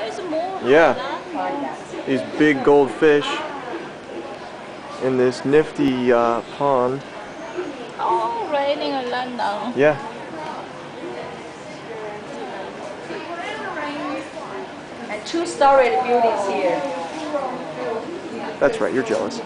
There's more. Yeah. These big goldfish in this nifty uh, pond. Oh, raining in London. Yeah. And two-story buildings here. That's right, you're jealous.